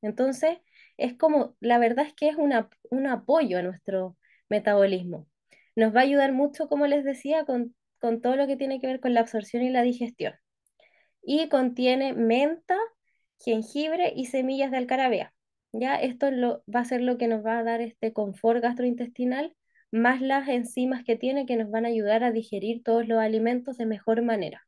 Entonces, es como, la verdad es que es un apoyo a nuestro metabolismo. Nos va a ayudar mucho, como les decía, con, con todo lo que tiene que ver con la absorción y la digestión. Y contiene menta, jengibre y semillas de alcarabea. Ya esto lo, va a ser lo que nos va a dar este confort gastrointestinal más las enzimas que tiene que nos van a ayudar a digerir todos los alimentos de mejor manera.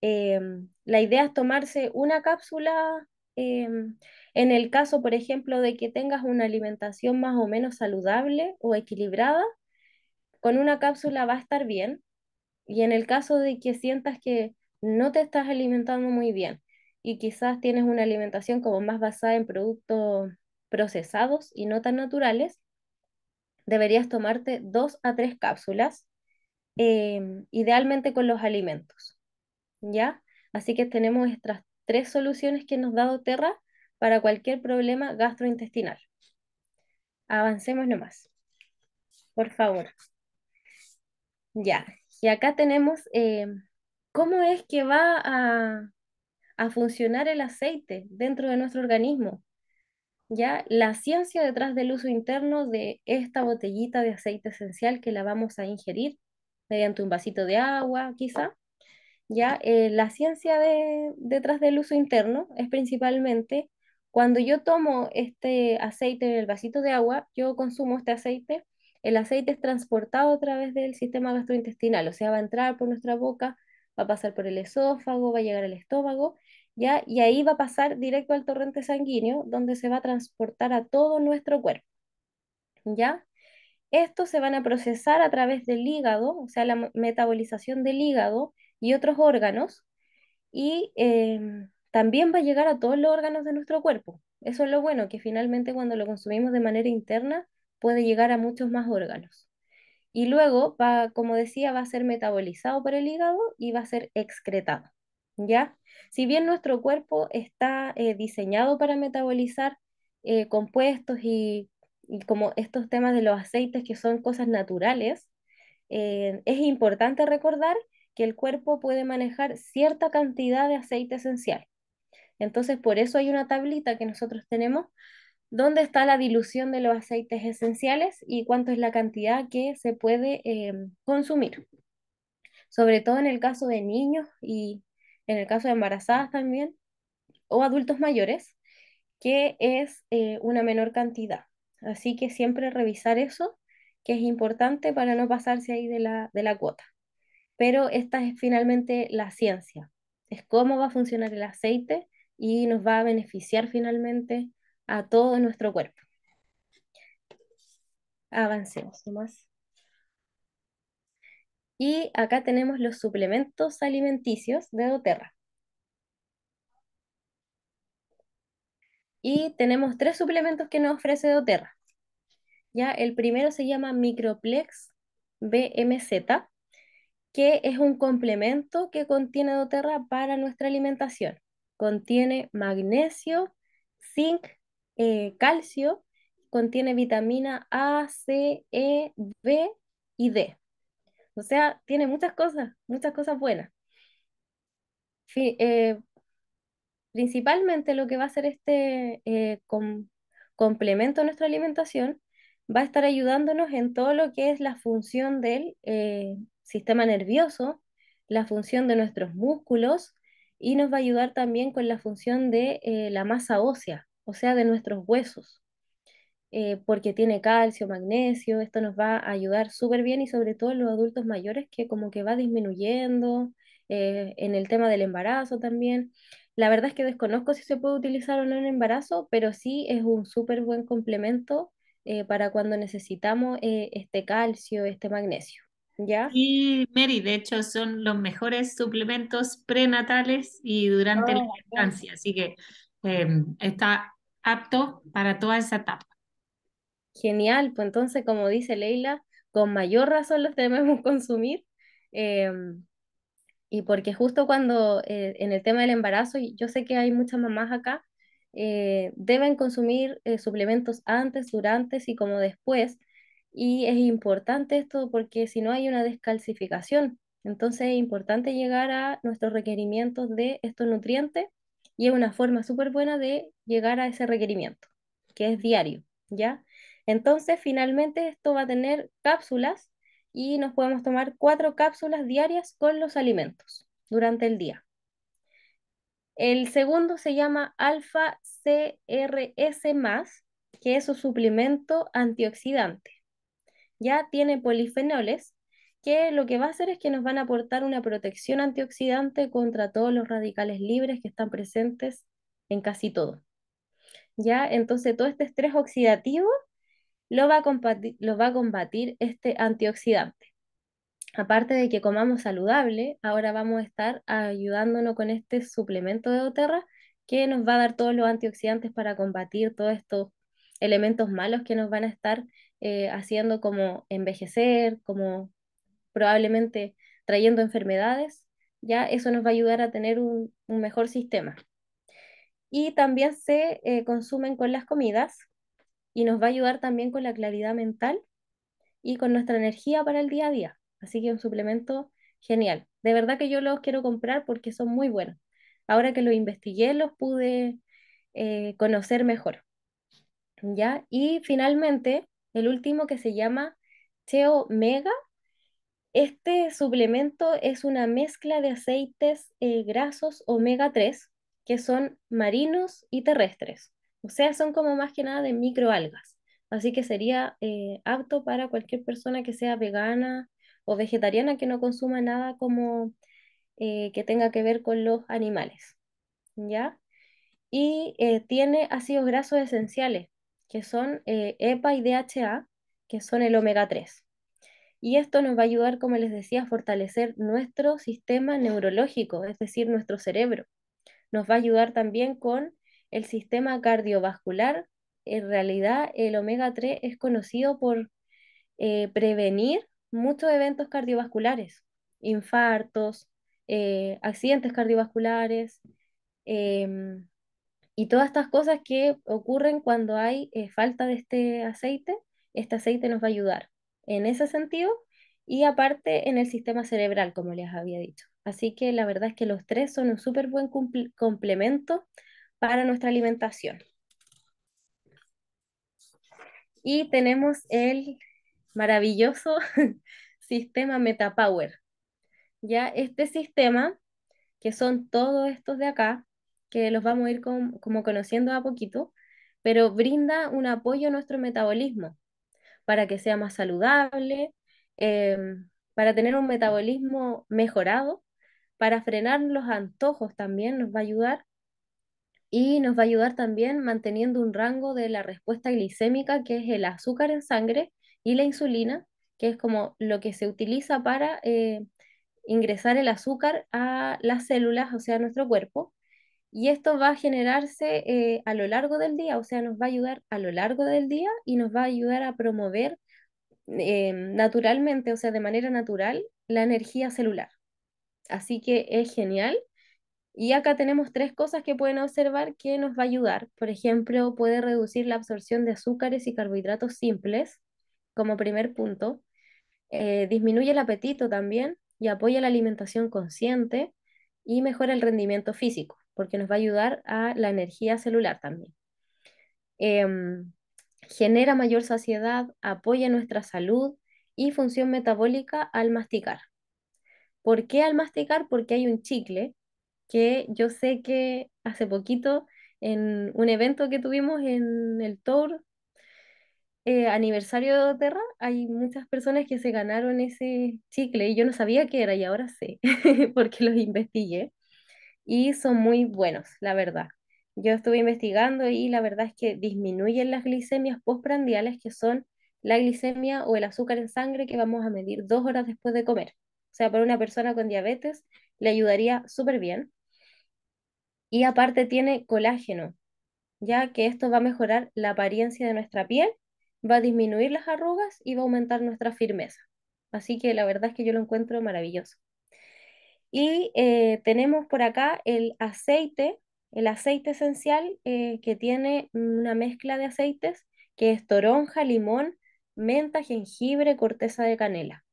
Em, la idea es tomarse una cápsula em, en el caso, por ejemplo, de que tengas una alimentación más o menos saludable o equilibrada, con una cápsula va a estar bien. Y en el caso de que sientas que no te estás alimentando muy bien y quizás tienes una alimentación como más basada en productos procesados y no tan naturales, deberías tomarte dos a tres cápsulas, em, idealmente con los alimentos, ¿ya? Así que tenemos estas tres soluciones que nos da Terra para cualquier problema gastrointestinal. Avancemos nomás, por favor. Ya, y acá tenemos em, cómo es que va a, a funcionar el aceite dentro de nuestro organismo. ¿ya? La ciencia detrás del uso interno de esta botellita de aceite esencial que la vamos a ingerir mediante un vasito de agua, quizá. ¿Ya? Eh, la ciencia detrás del uso interno es principalmente cuando yo tomo este aceite en el vasito de agua, yo consumo este aceite, el aceite es transportado a través del sistema gastrointestinal, o sea, va a entrar por nuestra boca, va a pasar por el esófago, va a llegar al estómago ¿ya? Y ahí va a pasar directo al torrente sanguíneo, donde se va a transportar a todo nuestro cuerpo, ¿ya? estos se van a procesar a través del hígado, o sea, la metabolización del hígado y otros órganos, y em, también va a llegar a todos los órganos de nuestro cuerpo. Eso es lo bueno, que finalmente cuando lo consumimos de manera interna puede llegar a muchos más órganos. Y luego, va, como decía, va a ser metabolizado por el hígado y va a ser excretado. ¿Ya? Si bien nuestro cuerpo está eh, diseñado para metabolizar eh, compuestos y, como estos temas de los aceites que son cosas naturales, eh, es importante recordar que el cuerpo puede manejar cierta cantidad de aceite esencial. Entonces, por eso hay una tablita que nosotros tenemos donde está la dilución de los aceites esenciales y cuánto es la cantidad que se puede consumir. Sobre todo en el caso de niños y en el caso de embarazadas también, o adultos mayores, que es eh, una menor cantidad. Así que siempre revisar eso, que es importante para no pasarse ahí de la, de la cuota. Pero esta es finalmente la ciencia, es cómo va a funcionar el aceite y nos va a beneficiar finalmente a todo nuestro cuerpo. Avancemos más. Y acá tenemos los suplementos alimenticios de doTERRA. Y tenemos tres suplementos que nos ofrece doTERRA. Ya, el primero se llama Microplex BMZ, que es un complemento que contiene doTERRA para nuestra alimentación. Contiene magnesio, zinc, eh, calcio, contiene vitamina A, C, E, B y D. O sea, tiene muchas cosas, muchas cosas buenas. Eh, principalmente lo que va a hacer este eh, complemento a nuestra alimentación va a estar ayudándonos en todo lo que es la función del sistema nervioso, la función de nuestros músculos y nos va a ayudar también con la función de la masa ósea, o sea, de nuestros huesos. Eh, porque tiene calcio, magnesio, esto nos va a ayudar súper bien y sobre todo en los adultos mayores que como que va disminuyendo, eh, en el tema del embarazo también. La verdad es que desconozco si se puede utilizar o no en embarazo, pero sí es un súper buen complemento eh, para cuando necesitamos este calcio, este magnesio. ¿Ya? Y Mary, de hecho son los mejores suplementos prenatales y durante la ah, infancia, así que está apto para toda esa etapa. Genial, pues entonces, como dice Leila, con mayor razón los debemos consumir. Em, y porque justo cuando eh, en el tema del embarazo, yo sé que hay muchas mamás acá, eh, deben consumir eh, suplementos antes, durante y como después. Y es importante esto porque si no hay una descalcificación, entonces es importante llegar a nuestros requerimientos de estos nutrientes y es una forma súper buena de llegar a ese requerimiento, que es diario, ¿ya? Entonces, finalmente esto va a tener cápsulas y nos podemos tomar cuatro cápsulas diarias con los alimentos durante el día. El segundo se llama alfa CRS, que es un suplemento antioxidante. Ya tiene polifenoles, que lo que va a hacer es que nos van a aportar una protección antioxidante contra todos los radicales libres que están presentes en casi todo. Ya, entonces todo este estrés oxidativo lo va a combatir, lo va a combatir este antioxidante. Aparte de que comamos saludable, ahora vamos a estar ayudándonos con este suplemento de doTERRA que nos va a dar todos los antioxidantes para combatir todos estos elementos malos que nos van a estar eh, haciendo como envejecer, como probablemente trayendo enfermedades, ya eso nos va a ayudar a tener un, mejor sistema. Y también se eh, consumen con las comidas, y nos va a ayudar también con la claridad mental y con nuestra energía para el día a día. Así que un suplemento genial. De verdad que yo los quiero comprar porque son muy buenos. Ahora que los investigué, los pude eh, conocer mejor. ¿Ya? Y finalmente, el último que se llama Cheo Mega. Este suplemento es una mezcla de aceites eh, grasos omega 3 que son marinos y terrestres. O sea, son como más que nada de microalgas. Así que sería eh, apto para cualquier persona que sea vegana o vegetariana que no consuma nada como eh, que tenga que ver con los animales. ¿Ya? Y tiene ácidos grasos esenciales, que son EPA y DHA, que son el omega 3. Y esto nos va a ayudar, como les decía, a fortalecer nuestro sistema neurológico, es decir, nuestro cerebro. Nos va a ayudar también con el sistema cardiovascular. En realidad, el omega 3 es conocido por eh, prevenir muchos eventos cardiovasculares, infartos, eh, accidentes cardiovasculares em, y todas estas cosas que ocurren cuando hay eh, falta de este aceite. Este aceite nos va a ayudar en ese sentido y aparte en el sistema cerebral, como les había dicho. Así que la verdad es que los tres son un súper buen complemento para nuestra alimentación. Y tenemos el maravilloso sistema MetaPower. Ya este sistema, que son todos estos de acá, que los vamos a ir como conociendo a poquito, pero brinda un apoyo a nuestro metabolismo para que sea más saludable, em, para tener un metabolismo mejorado, para frenar los antojos también nos va a ayudar y nos va a ayudar también manteniendo un rango de la respuesta glicémica, que es el azúcar en sangre, y la insulina, que es como lo que se utiliza para eh, ingresar el azúcar a las células, o sea, nuestro cuerpo. Y esto va a generarse eh, a lo largo del día, o sea, nos va a ayudar a lo largo del día y nos va a ayudar a promover eh, naturalmente, o sea, de manera natural, la energía celular. Así que es genial. Y acá tenemos tres cosas que pueden observar que nos va a ayudar. Por ejemplo, puede reducir la absorción de azúcares y carbohidratos simples, como primer punto. Eh, disminuye el apetito también y apoya la alimentación consciente y mejora el rendimiento físico porque nos va a ayudar a la energía celular también. Em, genera mayor saciedad, apoya nuestra salud y función metabólica al masticar. ¿Por qué al masticar? Porque hay un chicle que yo sé que hace poquito en un evento que tuvimos en el Tour eh, aniversario de Terra, hay muchas personas que se ganaron ese chicle y yo no sabía qué era y ahora sé, porque los investigué y son muy buenos, la verdad. Yo estuve investigando y la verdad es que disminuyen las glicemias postprandiales, que son la glicemia o el azúcar en sangre que vamos a medir dos horas después de comer. O sea, para una persona con diabetes le ayudaría súper bien. Y aparte tiene colágeno, ya que esto va a mejorar la apariencia de nuestra piel, va a disminuir las arrugas y va a aumentar nuestra firmeza. Así que la verdad es que yo lo encuentro maravilloso. Y eh, tenemos por acá el aceite, el aceite esencial eh, que tiene una mezcla de aceites que es toronja, limón, menta, jengibre, corteza de canela.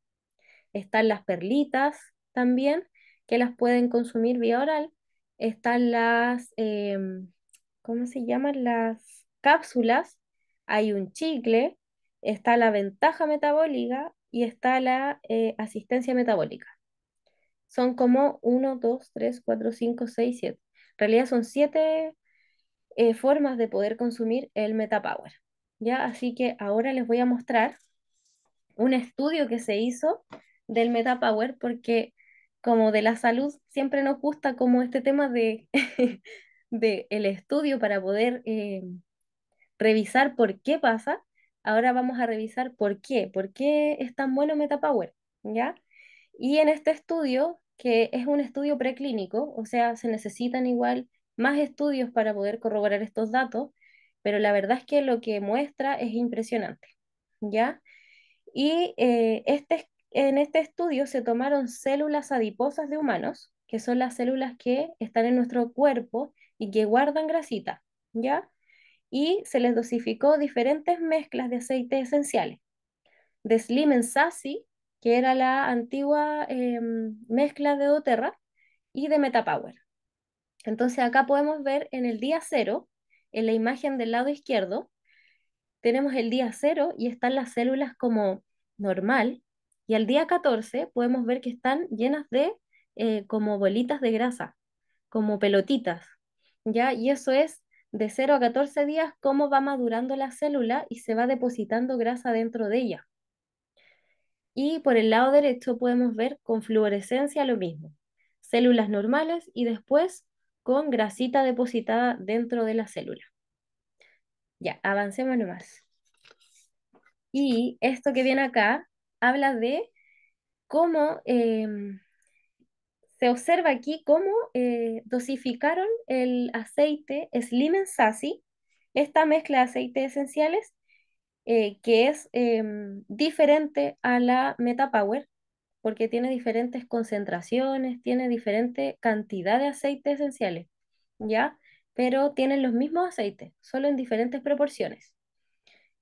Están las perlitas también, que las pueden consumir vía oral. Están las, em, ¿cómo se llaman? Las cápsulas. Hay un chicle, está la ventaja metabólica y está la eh, asistencia metabólica son como 1, 2, 3, 4, 5, 6, 7. En realidad son 7 eh, formas de poder consumir el MetaPower. ¿ya? Así que ahora les voy a mostrar un estudio que se hizo del MetaPower porque como de la salud siempre nos gusta como este tema de, de el estudio para poder eh, revisar por qué pasa. Ahora vamos a revisar por qué, por qué es tan bueno MetaPower, ¿ya? Y en este estudio que es un estudio preclínico, o sea, se necesitan igual más estudios para poder corroborar estos datos, pero la verdad es que lo que muestra es impresionante, ¿ya? Y eh, este, en este estudio se tomaron células adiposas de humanos, que son las células que están en nuestro cuerpo y que guardan grasita, ¿ya? Y se les dosificó diferentes mezclas de aceites esenciales, de Slim Sassy, que era la antigua em, mezcla de doTERRA y de MetaPower. Entonces acá podemos ver en el día cero, en la imagen del lado izquierdo, tenemos el día cero y están las células como normal, y al día 14 podemos ver que están llenas de eh, como bolitas de grasa, como pelotitas, ¿ya? Y eso es de 0 a 14 días cómo va madurando la célula y se va depositando grasa dentro de ella. Y por el lado derecho podemos ver con fluorescencia lo mismo, células normales y después con grasita depositada dentro de la célula. Ya, avancemos nomás. Y esto que viene acá habla de cómo em, se observa aquí cómo eh, dosificaron el aceite Slim Sassy, esta mezcla de aceites esenciales, eh, que es em, diferente a la Metapower, porque tiene diferentes concentraciones, tiene diferente cantidad de aceites esenciales, ¿ya? Pero tienen los mismos aceites, solo en diferentes proporciones.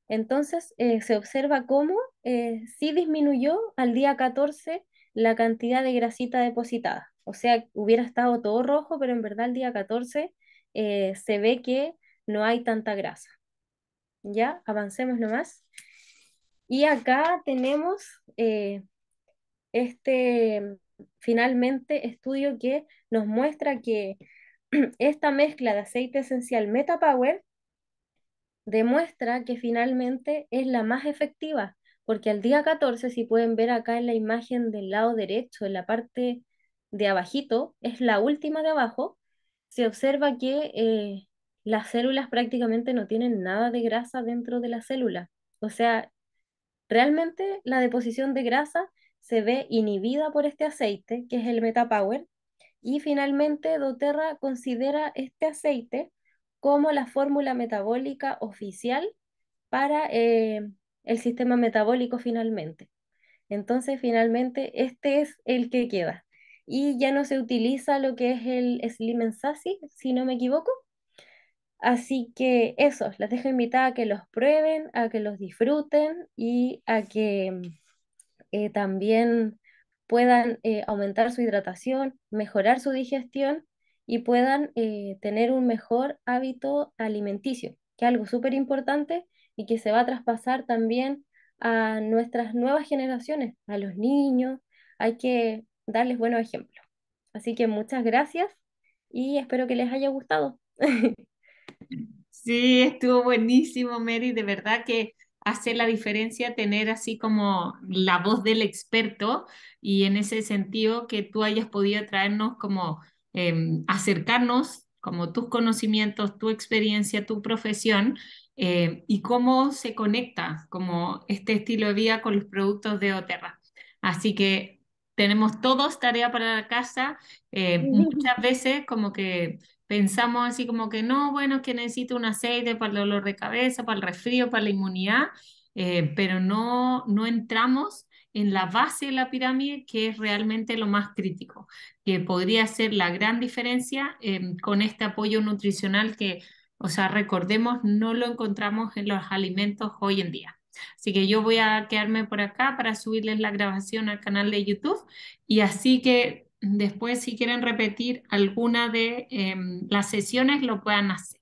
Entonces, eh, se observa cómo eh, sí disminuyó al día 14 la cantidad de grasita depositada. O sea, hubiera estado todo rojo, pero en verdad el día 14 eh, se ve que no hay tanta grasa. Ya, avancemos nomás. Y acá tenemos este finalmente estudio que nos muestra que esta mezcla de aceite esencial MetaPower demuestra que finalmente es la más efectiva, porque al día 14, si pueden ver acá en la imagen del lado derecho, en la parte de abajito, es la última de abajo, se observa que eh, las células prácticamente no tienen nada de grasa dentro de la célula. O sea, realmente la deposición de grasa se ve inhibida por este aceite, que es el MetaPower, y finalmente doTERRA considera este aceite como la fórmula metabólica oficial para eh, el sistema metabólico finalmente. Entonces, finalmente, este es el que queda. Y ya no se utiliza lo que es el Slim Sassy, si no me equivoco. Así que eso, las dejo invitadas a que los prueben, a que los disfruten y a que eh, también puedan eh, aumentar su hidratación, mejorar su digestión y puedan eh, tener un mejor hábito alimenticio, que es algo súper importante y que se va a traspasar también a nuestras nuevas generaciones, a los niños. Hay que darles buenos ejemplos. Así que muchas gracias y espero que les haya gustado. Sí, estuvo buenísimo, Mary. De verdad que hace la diferencia tener así como la voz del experto y en ese sentido que tú hayas podido traernos como Em, acercarnos como tus conocimientos, tu experiencia, tu profesión eh, y cómo se conecta como este estilo de vida con los productos de Oterra. Así que tenemos todos tarea para la casa. Eh, muchas veces como que pensamos así como que no, bueno, que necesito un aceite para el dolor de cabeza, para el resfrío, para la inmunidad, eh, pero no, no entramos en la base de la pirámide, que es realmente lo más crítico, que podría ser la gran diferencia em, con este apoyo nutricional que, o sea, recordemos, no lo encontramos en los alimentos hoy en día. Así que yo voy a quedarme por acá para subirles la grabación al canal de YouTube y así que después si quieren repetir alguna de em, las sesiones lo puedan hacer.